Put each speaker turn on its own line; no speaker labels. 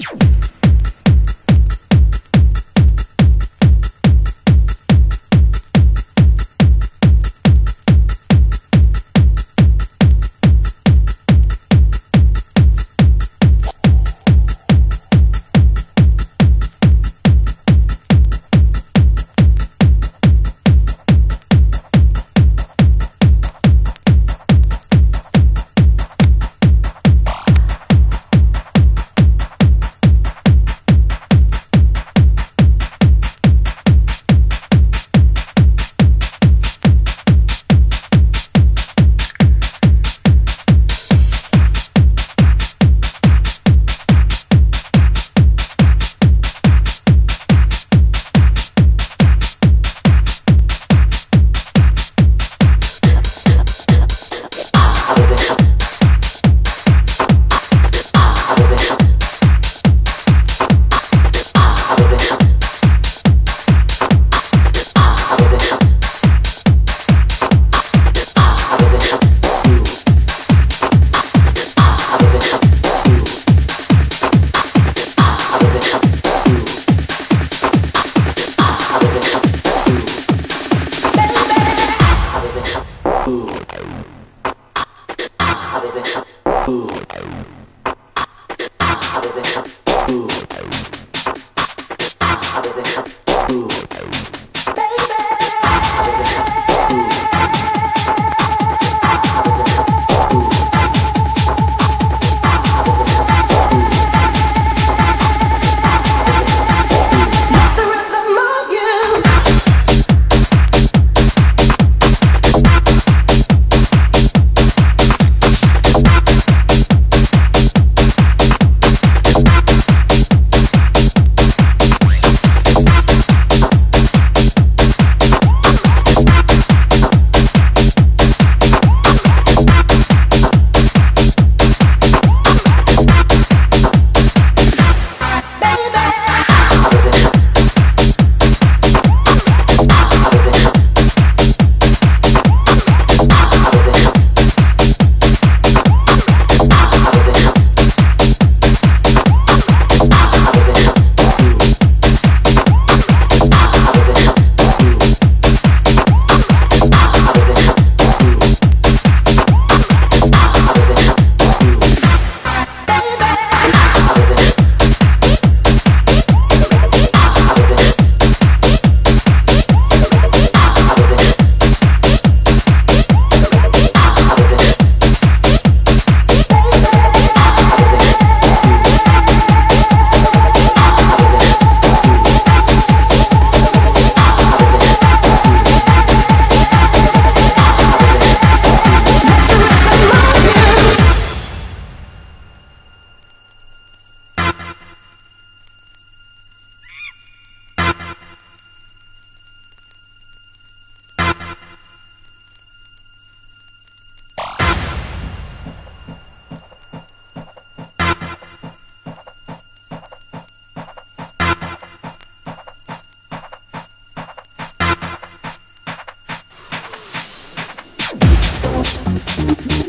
Me take control.